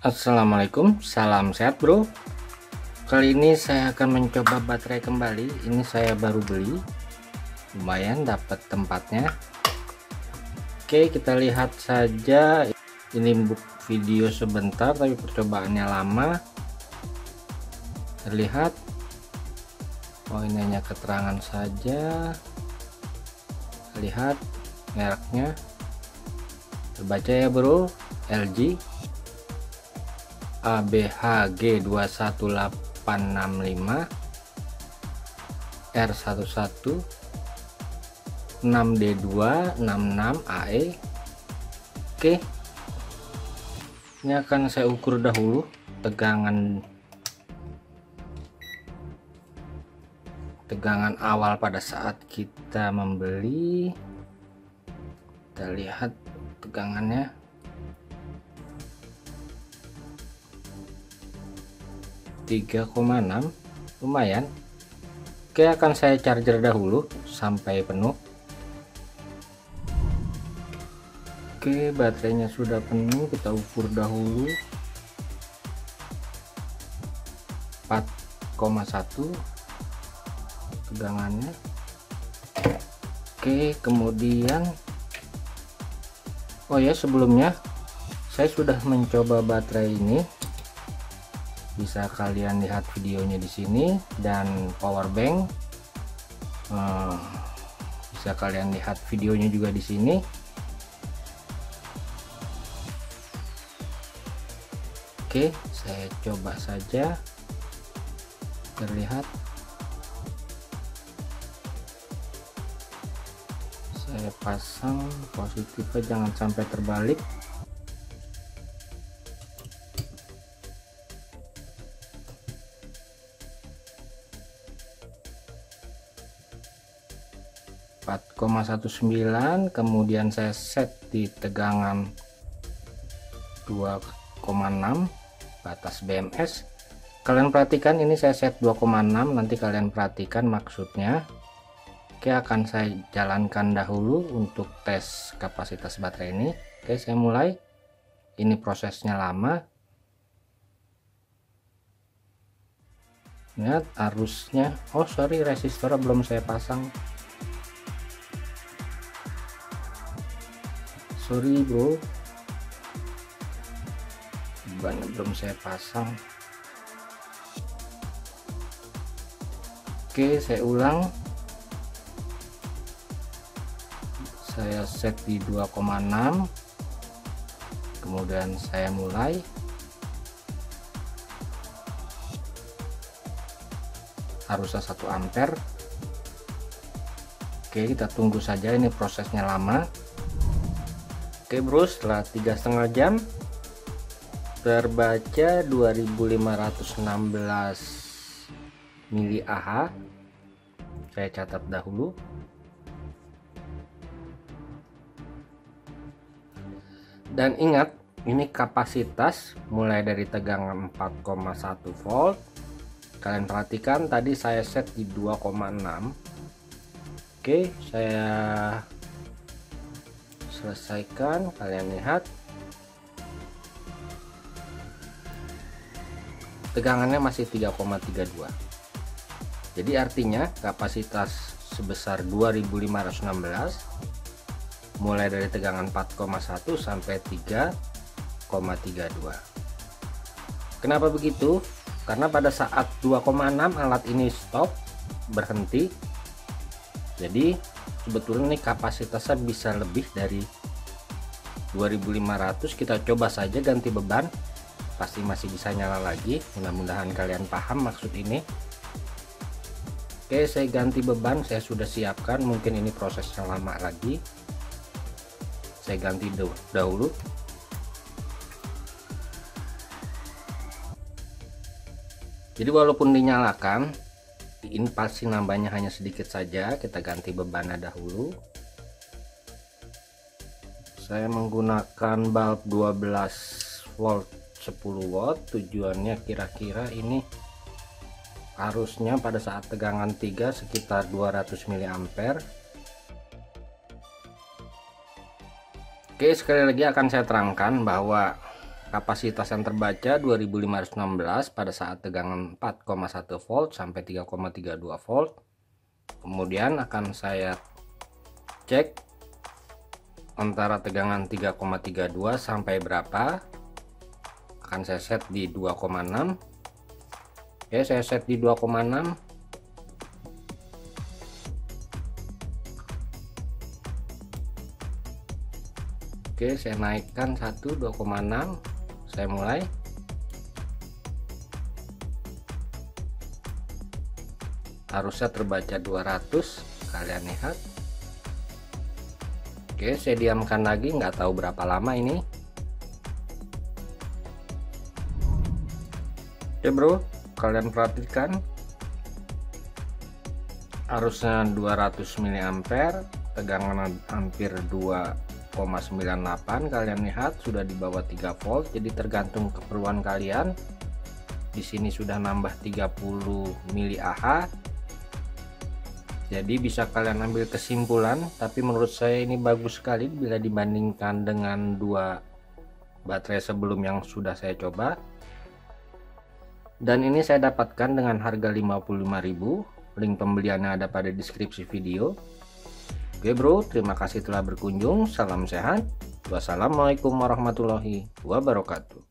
Assalamualaikum salam sehat bro. Kali ini saya akan mencoba baterai kembali. Ini saya baru beli. Lumayan dapat tempatnya. Oke kita lihat saja. Ini video sebentar tapi percobaannya lama. Terlihat. Oh ini hanya keterangan saja. Lihat mereknya. Terbaca ya bro. LG ABHG 21865 R11 6D2 66AE Oke. Ini akan saya ukur dahulu tegangan tegangan awal pada saat kita membeli. Kita lihat tegangannya 3,6 lumayan. Oke akan saya charger dahulu sampai penuh. Oke baterainya sudah penuh. Kita ukur dahulu. 4,1 tegangannya oke kemudian. Oh ya sebelumnya saya sudah mencoba baterai ini bisa kalian lihat videonya di sini dan power bank. Uh, bisa kalian lihat videonya juga di sini. Oke saya coba saja terlihat. Saya pasang positifnya jangan sampai terbalik 4,19 kemudian saya set di tegangan 2,6 batas BMS kalian perhatikan ini saya set 2,6 nanti kalian perhatikan maksudnya. Oke akan saya jalankan dahulu untuk tes kapasitas baterai ini. Oke saya mulai. Ini prosesnya lama. Lihat arusnya. Oh sorry resistor belum saya pasang sorry bro. Banyak belum saya pasang. Oke saya ulang. Saya set di 2,6 kemudian saya mulai. Harusnya 1 ampere. Oke kita tunggu saja ini prosesnya lama Oke bro setelah tiga setengah jam terbaca 2516 mili Ah saya catat dahulu. Dan ingat ini kapasitas mulai dari tegangan 4,1 volt. Kalian perhatikan tadi saya set di 2,6 oke saya selesaikan kalian lihat. Tegangannya masih 3,32 jadi artinya kapasitas sebesar 2516 mulai dari tegangan 4,1 sampai 3,32 kenapa begitu? Karena pada saat 2,6 alat ini stop berhenti jadi sebetulnya ini kapasitasnya bisa lebih dari 2500 kita coba saja ganti beban. Pasti masih bisa nyala lagi. Mudah-mudahan kalian paham maksud ini. Oke saya ganti beban. Saya sudah siapkan. Mungkin ini prosesnya lama lagi. Saya ganti dahulu. Jadi walaupun dinyalakan ini pasti nambahnya hanya sedikit saja. Kita ganti bebannya dahulu saya menggunakan bulb 12 volt 10 watt. Tujuannya kira-kira ini arusnya pada saat tegangan 3 sekitar 200 mA oke sekali lagi akan saya terangkan bahwa kapasitas yang terbaca 2516 pada saat tegangan 4,1 volt sampai 3,32 volt. Kemudian akan saya cek antara tegangan 3,32 sampai berapa? Akan saya set di 2,6 oke saya set di 2,6 Oke saya naikkan 1 2,6 saya mulai. Harusnya terbaca 200 kalian lihat Oke saya diamkan lagi nggak tahu berapa lama ini. Oke bro kalian perhatikan. Harusnya 200 mA tegangan hampir 2 0,98 kalian lihat sudah di bawah 3 volt jadi tergantung keperluan kalian. Di sini sudah nambah 30 mAh jadi bisa kalian ambil kesimpulan tapi menurut saya ini bagus sekali bila dibandingkan dengan dua baterai sebelum yang sudah saya coba dan ini saya dapatkan dengan harga 55.000 link pembeliannya ada pada deskripsi video Oke bro, terima kasih telah berkunjung. Salam sehat. Wassalamualaikum warahmatullahi wabarakatuh.